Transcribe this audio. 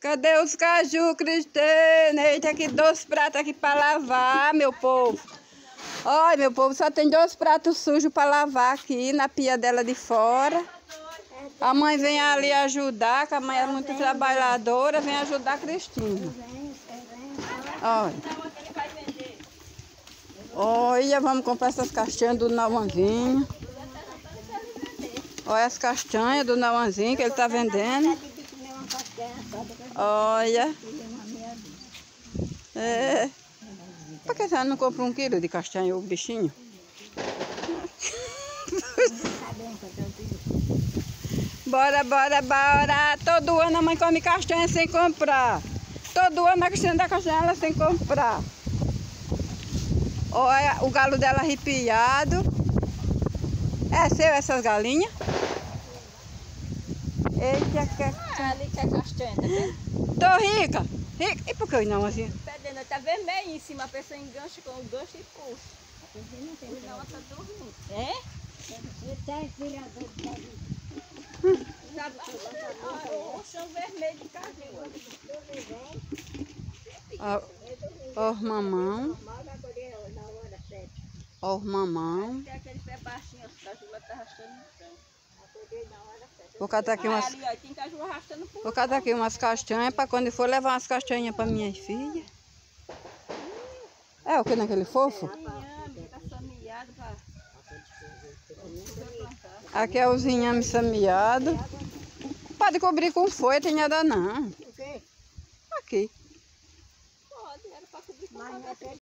Cadê os caju, Cristiane? Eita, aqui dois pratos aqui para lavar, meu povo. Olha, meu povo, só tem dois pratos sujos para lavar aqui na pia dela de fora. A mãe vem ali ajudar, que a mãe é muito trabalhadora, vem ajudar a Cristina. Olha. Olha, vamos comprar essas castanhas do Nauanzinho. Olha as castanhas do Nauanzinho que ele está vendendo. Olha. É. Por que você não compra um quilo de castanha, o bichinho? Bora, bora, bora. Todo ano a mãe come castanha sem comprar. Todo ano a Cristina da castanha ela sem comprar. Olha o galo dela arrepiado. É seu essas galinhas? Eita, que... Ah, ali que é castanha, tá vendo? Tô rica. rica. E por que não assim? Perdendo, tá vermelho em cima, a pessoa engancha com o gancho e puxa. Não, tá dormindo. É? Tá ah, o chão vermelho de caju. Ó, ó os mamão. Ó os mamão. Tem aquele pé baixinho, cajulas tá arrastando no chão. Vou catar aqui umas, pro vou catar aqui umas castanhas para quando for levar umas castanhas para minhas filhas. É o que naquele fofo? inhame, tá. Aqui é os inhames sameados. Pode cobrir com folha, tem nada não. O quê? Aqui. Pode, era pra cobrir com